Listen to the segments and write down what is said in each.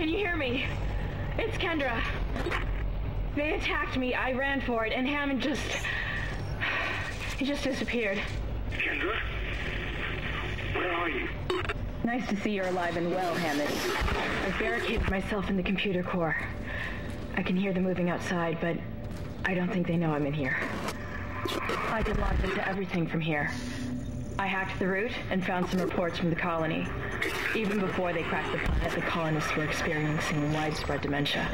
Can you hear me? It's Kendra. They attacked me. I ran for it, and Hammond just. He just disappeared. Kendra? Where are you? Nice to see you're alive and well, Hammond. I've barricaded myself in the computer core. I can hear them moving outside, but I don't think they know I'm in here. I can log into everything from here. I hacked the root and found some reports from the colony. Even before they cracked the planet, the colonists were experiencing widespread dementia.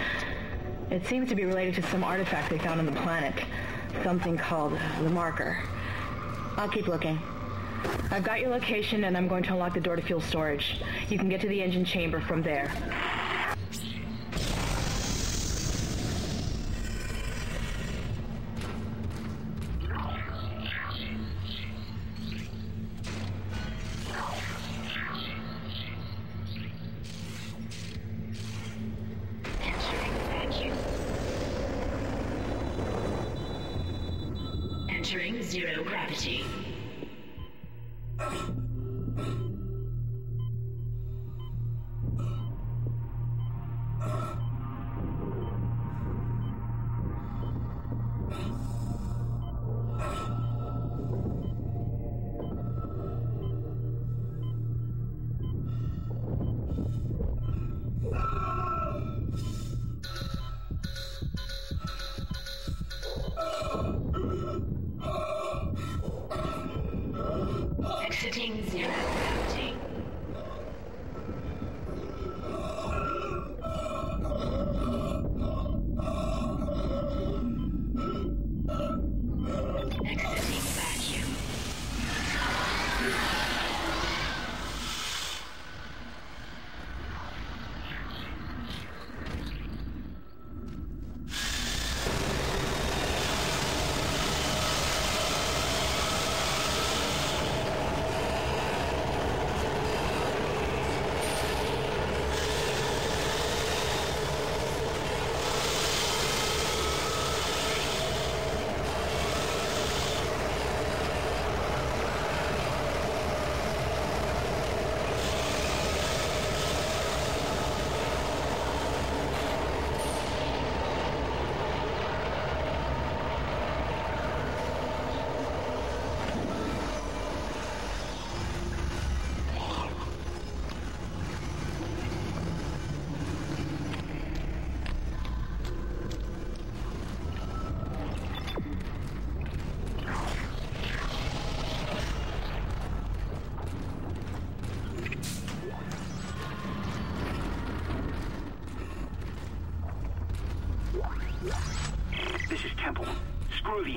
It seems to be related to some artifact they found on the planet. Something called the marker. I'll keep looking. I've got your location and I'm going to unlock the door to fuel storage. You can get to the engine chamber from there. Zero gravity.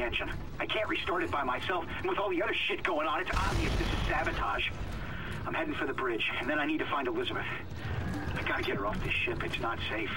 Engine. I can't restart it by myself, and with all the other shit going on, it's obvious this is sabotage. I'm heading for the bridge, and then I need to find Elizabeth. I gotta get her off this ship. It's not safe.